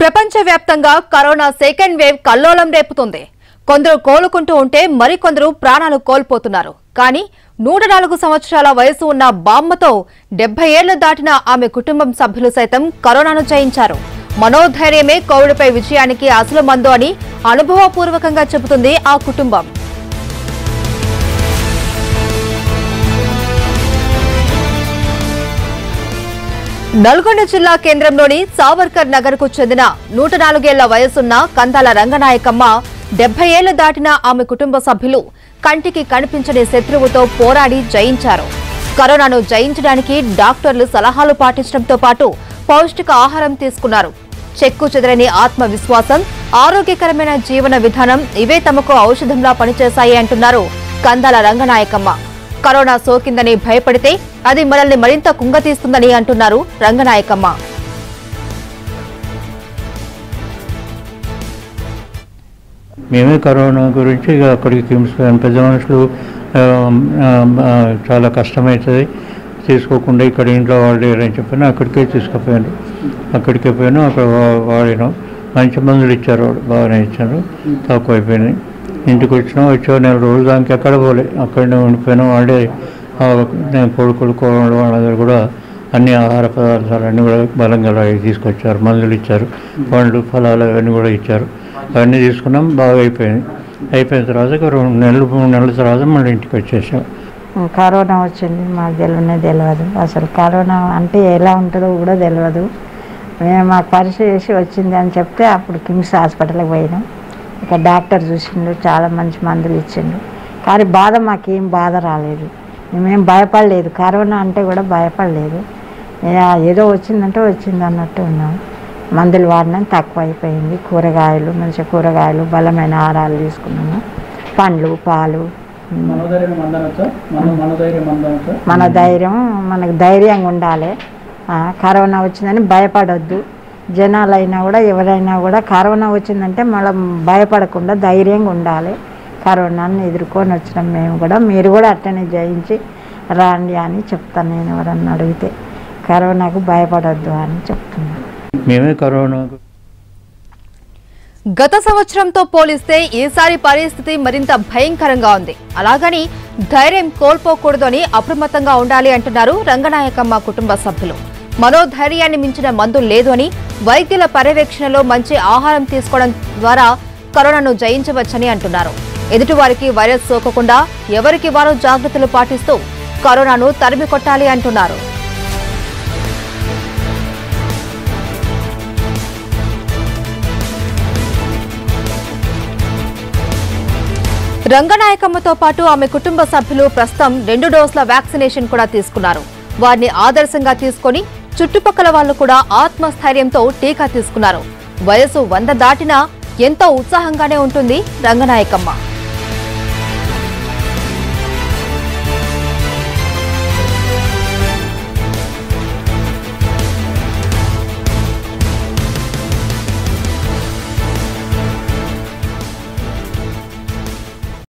ప్రపంచవ్యాప్తంగా corona second wave కల్లోలం రేపుతుంది. కొందరు కోలుకుంటూ ఉంటే మరికొందరు ప్రాణాలు కోల్పోతున్నారు. కానీ నూట నాలుగు సంవత్సరాల వయసు ఉన్న బామ్మతో డెబ్బై ఏళ్ళు దాటిన ఆమె కుటుంబం సభ్యులు సైతం కరోనాను జయించారు. మనోధైర్యమే కోవిడ్పై విజయానికి అసలు మందు అని అనుభవపూర్వకంగా చెబుతుంది ఆ కుటుంబం. నల్గొండ జిల్లా కేంద్రంలోని సావర్కర్ నగర్కు చెందిన నూట నాలుగేళ్ళ వయసున్న కందాల రంగనాయకమ్మ డెబ్బై ఏళ్ళు దాటిన ఆమె కుటుంబ సభ్యులు కంటికి కనిపించని శత్రువుతో పోరాడి జయించారు. కరోనాను జయించడానికి డాక్టర్లు సలహాలు పాటించడంతో పాటు పౌష్టిక ఆహారం తీసుకున్నారు. చెక్కు చెదరని ఆత్మవిశ్వాసం ఆరోగ్యకరమైన జీవన విధానం ఇవే తమకు ఔషధంలా పనిచేశాయి అంటున్నారు కందాల రంగనాయకమ్మ. కరోనా సోకిందని భయపడితే అది మనల్ని మరింత కుంగతీస్తుందని అంటున్నారు రంగనాయకమ్మ. మేమే కరోనా గురించి అక్కడికి పెద్ద మనుషులు చాలా కష్టమవుతుంది తీసుకోకుండా ఇక్కడ ఇంట్లో వాళ్ళు లేరని చెప్పిన అక్కడికే తీసుకుపోయాను అక్కడికే పోయాను అక్కడ వాడినాం మంచి మందులు ఇచ్చారు వాళ్ళు బాగానే ఇచ్చారు. తక్కువ అయిపోయినాయి ఇంటికి వచ్చినాం వచ్చే నెల రోజులు దానికి ఎక్కడ పోలే. అక్కడనే ఉండిపోయినాం వాళ్ళే నేను కొడుకులు కోడలు వాళ్ళందరూ కూడా అన్ని ఆహార పదార్థాలు అన్నీ కూడా బలంగా తీసుకొచ్చారు. మందులు ఇచ్చారు పండ్లు ఫలాలు అవన్నీ కూడా ఇచ్చారు. అవన్నీ తీసుకున్నాం బాగా అయిపోయింది. అయిపోయిన తర్వాత ఒక రెండు నెలలు మూడు నెలల తర్వాత మళ్ళీ ఇంటికి వచ్చేసాం. కరోనా వచ్చింది మాకు తెలియనే తెలియదు అసలు కరోనా అంటే ఎలా ఉంటుందో కూడా తెలియదు మేము మాకు పరీక్ష చేసి వచ్చింది అని చెప్తే అప్పుడు కిమ్స్ హాస్పిటల్కి పోయినాం. ఇక డాక్టర్ చూసిండు చాలా మంచి మందులు ఇచ్చిండు. కానీ బాధ మాకేం బాధ రాలేదు. మేమేం భయపడలేదు. కరోనా అంటే కూడా భయపడలేదు. ఏదో వచ్చిందంటే వచ్చింది అన్నట్టు ఉన్నాం. మందులు వాడినాం తక్కువ అయిపోయింది. కూరగాయలు మంచి కూరగాయలు బలమైన ఆహారాలు తీసుకున్నాము. పండ్లు పాలు. మన ధైర్యం మనకు ధైర్యంగా ఉండాలి. కరోనా వచ్చిందని భయపడొద్దు. జనాలైనా కూడా ఎవరైనా కూడా కరోనా వచ్చిందంటే మనం భయపడకుండా ధైర్యంగా ఉండాలి. కరోనాని ఎదుర్కొని వచ్చినాం మేము కూడా. మీరు కూడా అట్టనే జయించి రాండి అని చెప్తాను నేను ఎవరన్నా అడిగితే. కరోనాకు భయపడొద్దు అని చెప్తున్నాను మేమే కరోనా గత సంవత్సరంతో పోలిస్తే ఈసారి పరిస్థితి మరింత భయంకరంగా ఉంది. అలాగని ధైర్యం కోల్పోకూడదు అని అప్రమత్తంగా ఉండాలి అంటున్నారు రంగనాయకమ్మ కుటుంబ సభ్యులు. మనోధైర్యాన్ని మించిన మందు లేదు అని వైద్యుల పర్యవేక్షణలో మంచి ఆహారం తీసుకోవడం ద్వారా కరోనాను జయించవచ్చని అంటున్నారు. ఎదుటివారికి వైరస్ సోకకుండా ఎవరికి వారు జాగ్రత్తలు పాటిస్తూ కరోనాను తరిమి కొట్టాలి అంటున్నారు. రంగనాయకమ్మతో పాటు ఆమె కుటుంబ సభ్యులు ప్రస్తుతం రెండు డోసుల వ్యాక్సినేషన్ కూడా తీసుకున్నారు. వారిని ఆదర్శంగా తీసుకొని చుట్టుపక్కల వాళ్ళు కూడా ఆత్మస్థైర్యంతో టీకా తీసుకున్నారు. వయసు వంద దాటినా ఎంతో ఉత్సాహంగానే ఉంటుంది రంగనాయకమ్మ.